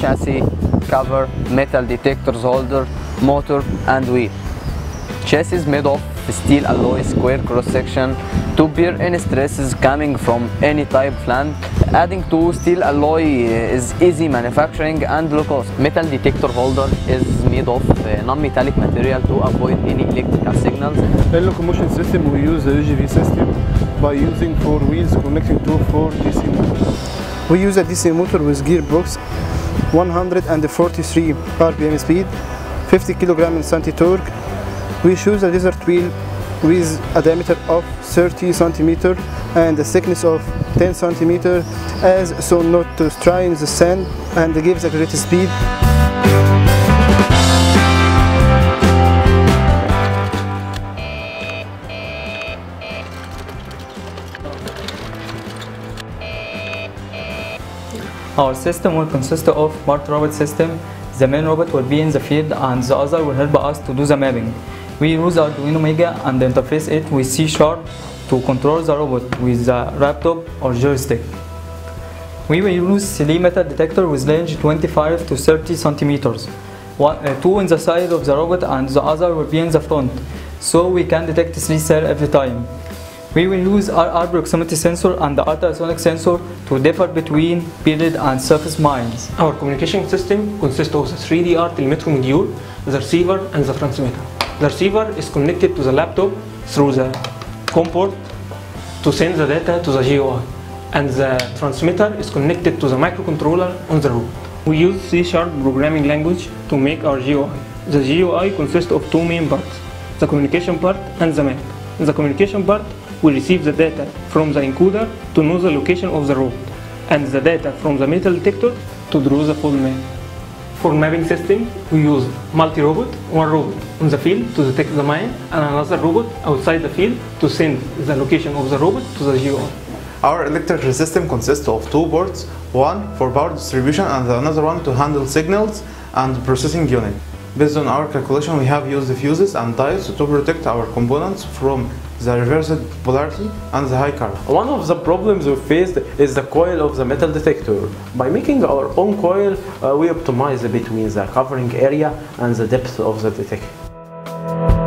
chassis, cover, metal detectors holder, motor and wheel. Chassis made of steel alloy square cross section to bear any stresses coming from any type of land. Adding to steel alloy is easy manufacturing and low cost. Metal detector holder is made of uh, non-metallic material to avoid any electrical signals. In locomotion system we use the UGV system by using four wheels connecting to four DC motors. We use a DC motor with gearbox 143 RPM speed, 50 kg centi torque. We choose a desert wheel with a diameter of 30 cm and a thickness of 10 cm as so not to strain the sand and gives a great speed. Our system will consist of multi-robot system. The main robot will be in the field and the other will help us to do the mapping. We use Arduino Mega and interface it with C Sharp to control the robot with the laptop or joystick. We will use three metal detector with range 25 to 30 centimeters. One, uh, two in the side of the robot and the other will be in the front, so we can detect three cells every time. We will use IR proximity sensor and the ultrasonic sensor to differ between period and surface mines. Our communication system consists of the 3DR telemetry module, the receiver and the transmitter. The receiver is connected to the laptop through the COM port to send the data to the GUI and the transmitter is connected to the microcontroller on the robot. We use C-sharp programming language to make our GUI. The GUI consists of two main parts, the communication part and the map. The communication part, we receive the data from the encoder to know the location of the robot and the data from the metal detector to draw the full map. For mapping system, we use multi-robot, one robot on the field to detect the mine and another robot outside the field to send the location of the robot to the GUI. Our electrical system consists of two boards, one for power distribution and another one to handle signals and processing unit. Based on our calculation, we have used fuses and diodes to protect our components from the reversed polarity and the high current. One of the problems we faced is the coil of the metal detector. By making our own coil, uh, we optimize between the covering area and the depth of the detector.